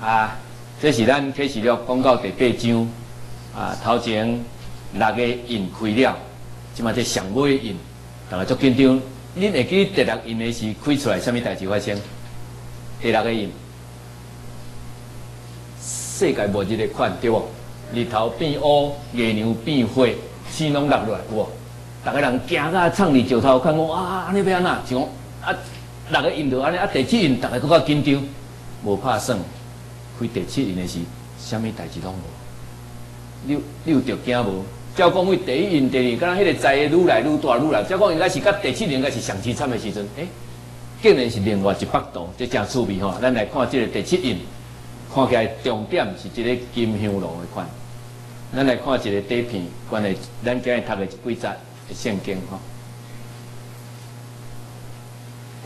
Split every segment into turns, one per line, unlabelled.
啊，这是咱开始录讲到第八章啊，头前六个印开了，即嘛这上尾印，大家足紧张。恁会记第六印的是开出来，什么代志发生？第六个印，世界末日的款对无？日头变乌，月亮变灰，天拢落落来有无？逐个人惊啊，唱里石头看讲啊，安尼要安怎？像讲啊，六个印度安尼啊，第七印逐个搁较紧张，无拍算。开第七印的是，什么代志拢无？你你有着惊无？照讲为第一印、第二，敢若迄个灾愈来愈大愈来。照讲应该是甲第七印应该是上凄惨的时阵，诶，竟然是另外一百度，这真趣味吼！咱来看这个第七印，看起来重点是一个金香炉的款。咱来看一个底片，关于咱今日读的几节的圣经吼。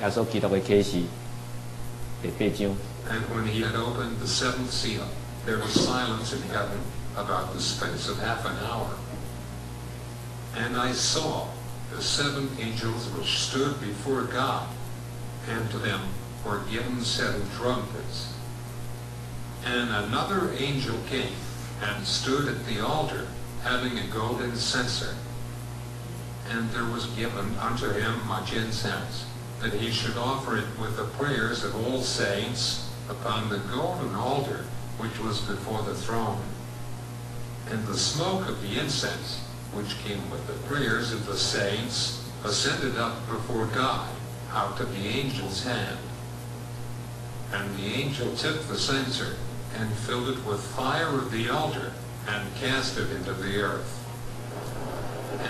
耶稣基督的启示
And when he had opened the seventh seal, there was silence in heaven about the space of half an hour. And I saw the seven angels which stood before God, and to them were given seven trumpets. And another angel came and stood at the altar, having a golden censer. And there was given unto him much incense that he should offer it with the prayers of all saints upon the golden altar which was before the throne. And the smoke of the incense which came with the prayers of the saints, ascended up before God out of the angel's hand. And the angel took the censer and filled it with fire of the altar and cast it into the earth.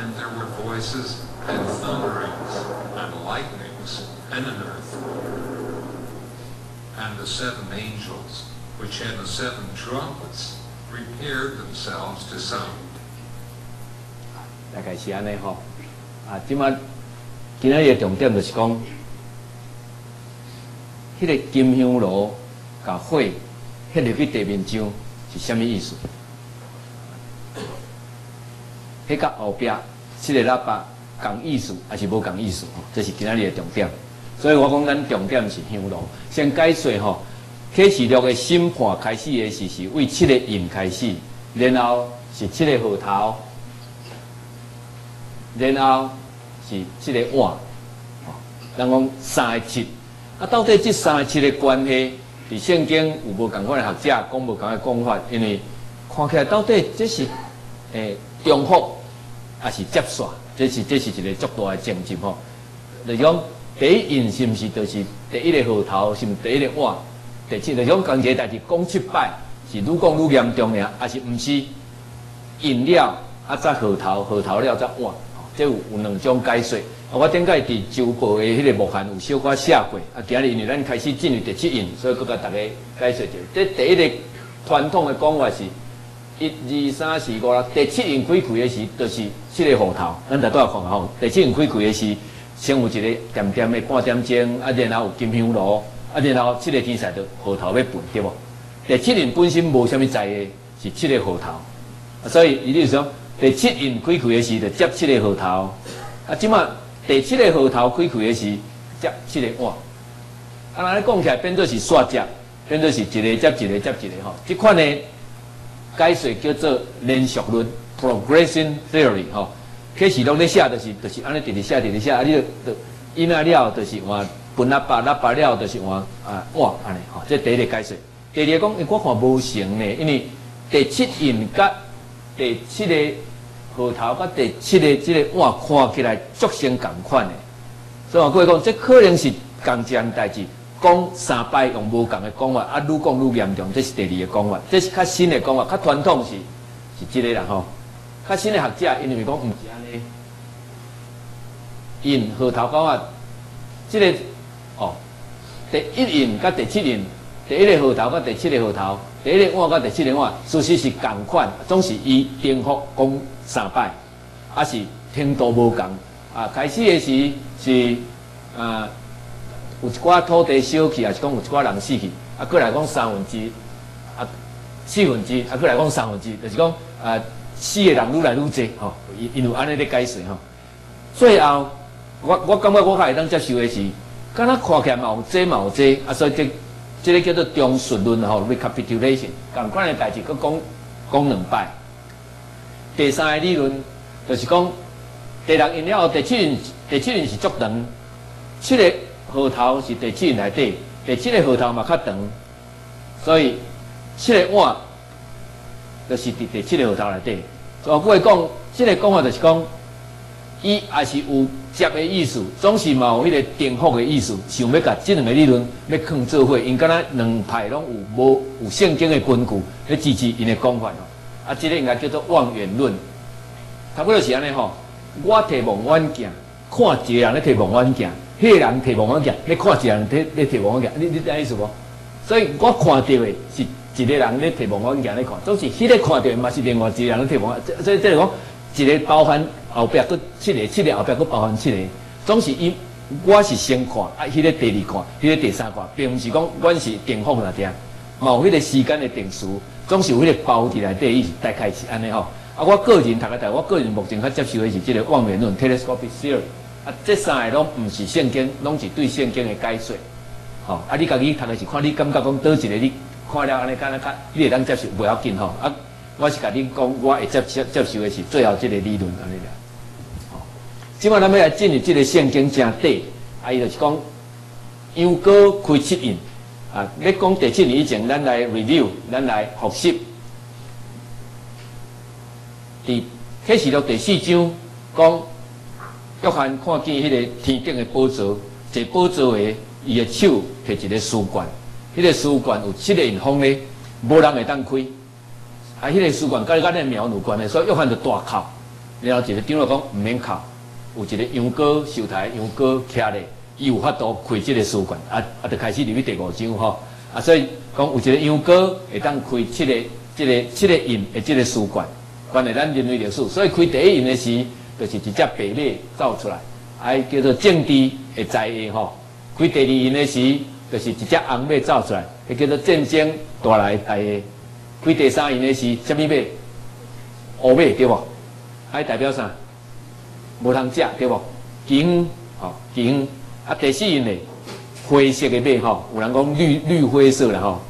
And there were voices and thunderings and lightnings and an earth. And the seven angels, which had the seven trumpets, prepared themselves to sound.
大概是安尼吼，啊，即马今仔日重点就是讲，迄个金香炉甲火迄入去地面上是虾米意思？迄甲后壁即个喇叭 共意思还是无共意思？吼，这是今仔日的重点。所以我讲咱重点是香炉。先解说吼，启示录的审判开始的时是为七个印开始，然后是七个核头。然后是七个碗，人讲三个七，啊，到底这三个七的关系，伫圣经有无共款的学者讲无共款的讲法？因为看起来到底这是诶重复啊是接续？这是这是一个足大的争执吼。就讲第一印是毋是就是第一个号头，是毋第一个碗？第七就讲讲一个代志讲七摆，是愈讲愈严重呀？还是毋是印了啊？再号头，号头了再碗？这有有两种解说，啊，我顶个伫周报的迄个幕函有小可写过，啊，今日因为咱开始进入第七印，所以佮甲大家解说者。这第一个传统的讲法是，一二三四五六，第七印开开的时，就是七个号头，咱在倒看吼。第七印开开的是，先有一个点点的半点钟，啊，然后有金香炉，啊，然后七个天使就号头要分，对无？第七印本身无虾米在的，是七个号头，所以伊就是说。第七印开开的时，就接七个号头。啊，即马第七个号头开开的时，接七个碗。啊，安尼讲起来变做是刷接，变做是一个接一个接一个吼。即款呢解说叫做连续论 （progression theory） 吼。开始拢咧写就是就是安尼直直写直直写，啊，你就印啊了就是换分啊八啊八了就是换啊碗安尼吼。这第一个解释。第二个讲，我看无成呢，因为第七印甲第七个。号头甲第七个即个碗看起来足相共款的，所以话各位讲，这可能是共一样代志。讲三摆用无共的讲法，啊，愈讲愈严重，这是第二个讲法，这是较新的讲法，较传统是是即个啦吼。较新的学者因为讲毋是安尼，印号头讲法，即个哦，第一印甲第七印，第一个核头甲第七个核头，第一个碗甲第七个碗，事实是共款，总是以重复讲。三摆，啊是程度无共，啊开始的时是啊有一寡土地烧去，也是讲有一寡人死去，啊过来讲三分之啊四分之，啊过来讲三分之，就是讲啊死的人愈来愈多吼，因因为安尼咧解释吼。最后我我感觉我较会当接受的是，敢若看起来嘛有多嘛有多，啊所以这这个叫做中述论吼，recapitulation，共款的代志，佮讲讲两摆。第三个理论就是讲，第六印了后，第七印，第七印是足长，七个号头是第七印内底，第七个号头嘛较长，所以七个碗就是第第七个号头内底。所以我讲，这个讲法就是讲，伊也是有接的意思，总是嘛有迄个定福的意思，想要甲这两个理论要放做伙，因敢若两派拢有无有圣经的根据来支持因的讲法哦。啊，这个应该叫做望远论。差不多是安尼吼，我摕望远镜看一个人咧摕望远镜，迄个人摕望远镜你看一个人提咧摕望远镜，你你知意思无？所以我看到的是一个人咧摕望远镜咧看，总是迄个看到嘛是另外一个人咧摕望远镜，所以即是讲一个包含后壁佫七个，七个后壁佫包含七个，总是伊我是先看，啊，迄个第二看，迄个第三看，并毋是讲阮是定方那点，某迄个时间的定数。总是有迄个包起来，第一是大概是安尼吼。啊，我个人读个台，我个人目前较接受的是即个望远论 （telescopic theory）。啊，这三个拢毋是圣经，拢是对圣经的解说。吼，啊，你家己读的是看你感觉讲倒一个，你看了安尼敢若较，你会当接受，不要紧吼。啊，我是甲你讲，我会接接接受的是最后即个理论安尼俩。好，即摆咱要来进入即个圣经正底，啊，伊就是讲杨哥开七印。啊！要讲第七年以前，咱来 review，咱来复习。第开始到第四章讲，约翰看见迄个天顶的宝座，坐宝座的伊的手摕一个书卷，迄个书卷有七个印封咧，无人会当开。啊，迄个书卷甲咱的庙有关的，所以约翰就大哭。然后一个长老讲毋免哭，有一个羊羔受台，羊羔徛咧。伊有法度开即个书卷，啊啊，就开始入去第五章吼，啊，所以讲有一个羊羔会当开七个、即个、七个印的即个书卷，关系咱人类历史。所以开第一印的时，就是一只白马走出来，还叫做政治的在下吼。开第二印的时，就是一只红马走出来，迄叫做战争带来在下。开第三印的时，什么马？乌马对无？还代表啥？无通食对无？金吼金。啊，第四印的，灰色的马吼，有人讲绿绿灰色啦吼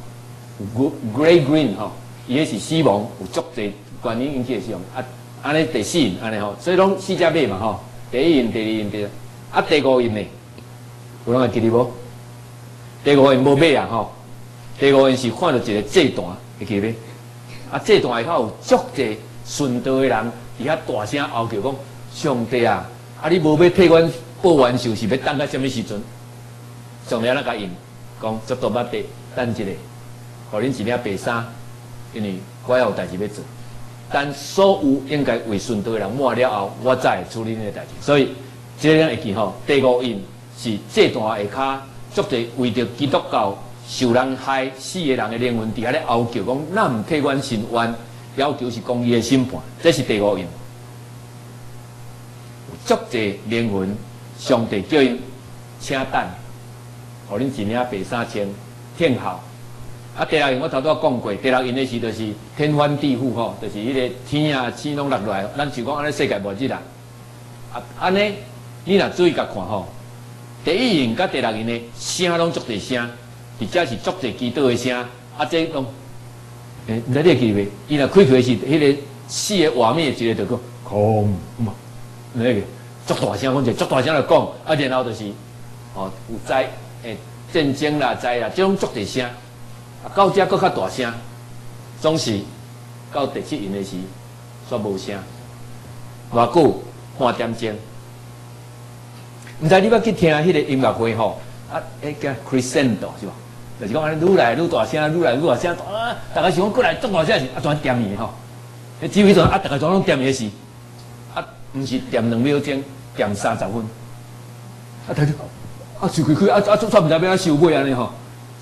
，grey green 吼，伊迄是死亡，有足侪原因引起的死亡。啊，安尼第四印安尼吼，所以拢四只马嘛吼，第一印、第二印、第啊第五印呢，有人会记得无？第五印无马啊吼，第五印是看到一个祭坛，会记得？啊，祭坛下口有足侪顺道的人，伫遐大声嚎叫讲：上帝啊，啊你无要替阮？报完仇是要等到什么时阵？上了那个印讲足多捌地等一个，互恁一领白衫，因为我有代志要做。但所有应该为顺道的人满了后，我再处理恁的代志。所以这样会记吼，第五印是这段下骹，足侪为着基督教受人害死的人的灵魂，伫遐咧哀求讲，咱毋替阮伸冤，要求是公义的审判。这是第五印，足侪灵魂。上帝叫因请等，互恁一领白衫穿，天后。啊，第六印我头拄仔讲过，第六印的时就是天翻地覆吼，就是迄个天啊星拢落落来，咱就讲安尼世界末日啦。啊，安尼你若注意甲看吼，第一印甲第六印的声拢足侪声，而且是足侪基督的声。啊，这拢，诶毋知，你记袂？伊若开开是迄个四个画面一个就讲空嘛，那个。足大声，讲者足大声来讲，啊，然后就是，哦，有灾诶，战争啦，灾啦，即种足侪声，啊，到遮搁较大声，总是到第七音的时，煞无声，偌久半点钟，毋知你捌去听迄个音乐会吼，啊，迄个 crescendo 是吧？就是讲安尼愈来愈大声，愈来愈大声，啊，大家想讲过来足大声是啊，全点伊吼，迄只会说啊，大家全拢点伊是，啊，毋是点两秒钟。点三十分，啊，睇到啊，收开开，啊啊，做煞毋知要安收尾安尼吼，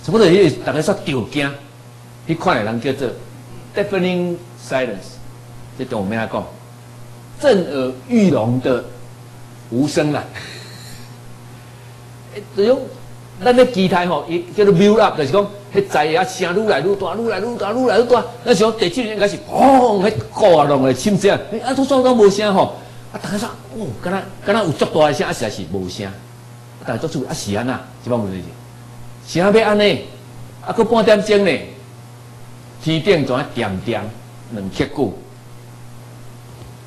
差不多迄个大家煞着惊，迄款的人叫做 deafening silence，这懂我们来讲，震耳欲聋的无声啦。诶，这种咱咧机台吼，伊叫做 build up，就是讲迄在啊声愈来愈大，愈来愈大，愈来愈大。那时候第七年应该是轰，迄鼓啊弄诶，心声，啊，都煞都无声吼。啊！大家说，哦，敢若敢若有足大声，啊，实在是无声。大家做出啊，是安那，即帮问题是，是安要安尼？啊，啊，搁半点钟呢，天顶怎啊点点两刻久，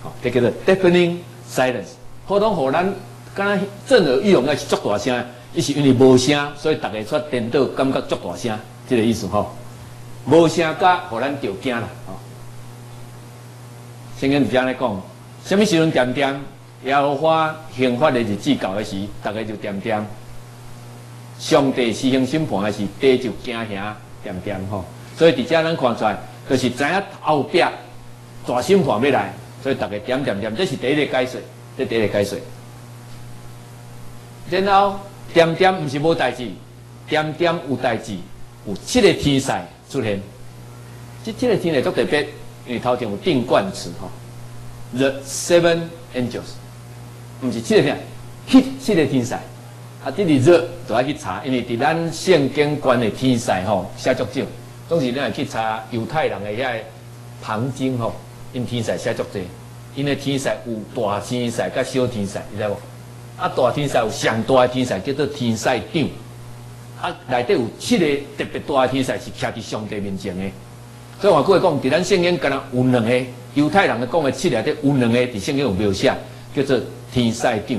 好，这叫做 deafening silence。普通互咱敢若震耳欲聋个是足大声，伊是因为无声，所以逐个出颠倒，感觉足大声，即个意思吼。无声甲互咱着惊啦，吼。先跟家咧讲，什么时阵点点？耶和华刑罚的日子到的时，逐个就点点。上帝施行审判的是地就惊吓点点吼。所以伫遮咱看出来，就是知影后壁大审判要来，所以逐个点点点，这是第一个解释。这第一个解释。然后点点毋是无代志，点点有代志，有七个天使出现。这七个天使足特别，因为头前有定冠词吼，The Seven Angels，毋是七个天七，七个天使。啊，这里热都要去查，因为伫咱圣经观的天赛吼写足少，总是咱去查犹太人的遐旁经吼，因天赛写足多。因为天赛有大天赛甲小天赛，你知无？啊，大天赛有上大的天赛叫做天赛长，啊，内底有七个特别大的天赛是徛伫上帝面前的。所以我过来讲，伫咱圣经敢若有两个犹太人咧讲的七内底有两个伫圣经有描写，叫做天赛长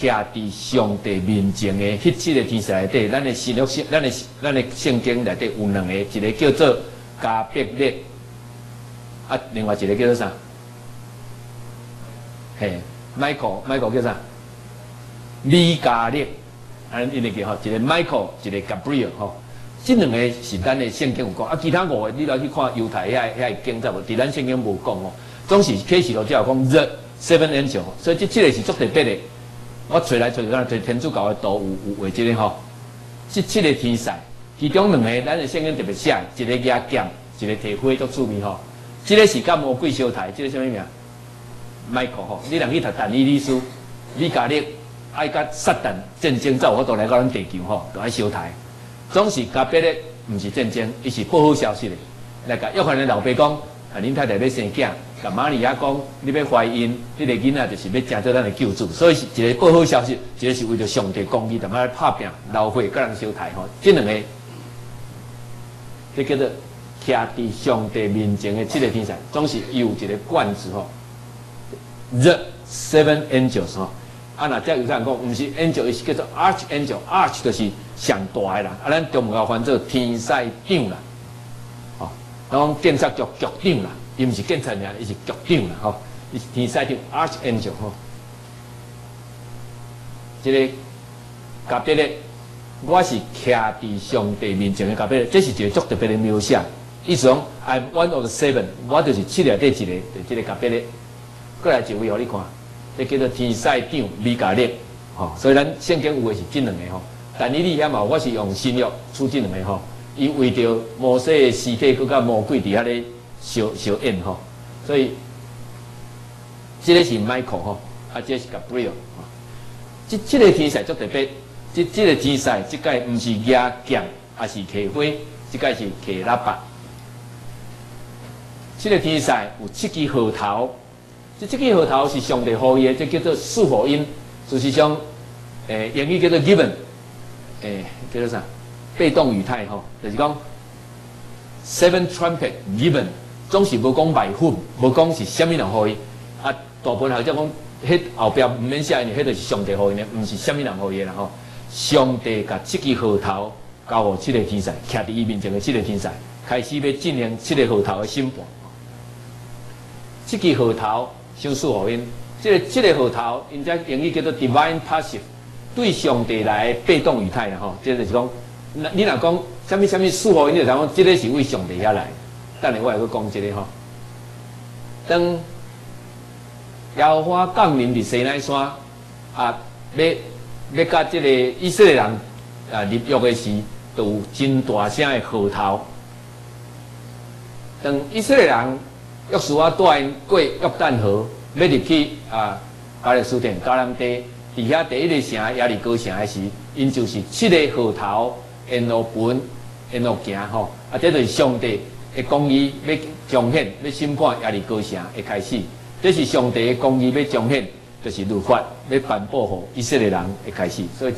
徛伫上帝面前的。迄七个天使内底，咱的神约圣，咱的咱的圣经内底有两个，一个叫做加百列，啊，另外一个叫做啥？嘿，Michael，Michael 叫啥？米加列，安尼个叫吼，一个 Michael，一个 Gabriel 吼，这两个是咱的圣经有讲，啊，其他五个你来去看犹太遐遐经在无？伫咱圣经无讲哦，总是启示录只有讲 The Seven Angels，所以即即个是足特别的。我找来找去，看天主教的图有有画这个吼，这七个天使，其中两个咱的圣经特别写，一个亚剑，一个提火足出名吼。这个是甲魔鬼相台，这个什么名麦克吼，你人去读但以理书，你家咧爱甲撒旦战争，走，我都来到咱地球吼，都爱烧台。总是甲别的，毋是战争，伊是报好消息的。来甲约翰的老爸讲，啊，恁太太要生囝，甲玛利亚讲，你要怀孕，你个囡仔就是要正做咱的救助。所以是一个报好消息，一个是为着上帝公义，同埋拍拼老会甲人烧台吼。这两个，这叫做徛伫上帝面前的即个天使，总是有一个冠子吼。The seven angels 吼，啊那这有人讲，毋是 angel，是叫做 archangel，arch 就是上大的啦，啊咱中文翻做天使长啦，吼，讲检察局局长啦，伊毋是检察员，伊是局长啦，吼，伊是天使长 archangel 吼，这个甲别咧，我是徛伫上帝面前的甲别咧，这是一个足特别诶描写，意思讲 I'm one of the seven，我就是七内底一个，就这个甲别咧。过来一位，互你看，这叫做天使长米迦勒，吼，所以咱圣经有的是这两个吼。但你你遐嘛，我是用新约出这两个吼，伊为着摩西诶尸体，佮甲魔鬼伫遐咧小小印吼，所以这个是 Michael 吼，啊，这是 Gabriel，这这个天使足特别，这这个天使即个毋是亚剑，也是开花，即个是开喇叭。这个天使有七支号头。这这个号头是上帝呼伊的，这叫做四福音，就是像诶英语叫做 given，诶叫做啥？被动语态吼，就是讲 seven trumpet given，总是无讲百分，无讲是虾米人呼伊，啊大部分好像讲，迄后壁毋免写，因为迄就是上帝呼伊的，毋是虾米人呼伊啦吼。上帝甲七个号头交互七个天使，徛伫伊面前的七个天使，开始要进行七个核头的审判。七个号头。修四福音，这个这个号头，因在英语叫做 divine passive，对上帝来被动语态啦吼。即就是讲，你若讲虾米虾米四福音，你就讲这个是为上帝遐来。等下我来去讲一个吼。当和华降临伫西奈山，啊，要要甲这个以色列人啊入约的时，都有真大声的号头。当以色列人。约书亚带因过约旦河，要入去啊，加利斯田、加兰地，伫遐第一个城亚利哥城的时，因就是七个号头，沿路奔，沿路行吼。啊，这就是上帝的公义要彰显，要审判亚利哥城的开始。这是上帝的公义要彰显，就是律法要颁布给以色列人的开始。所以。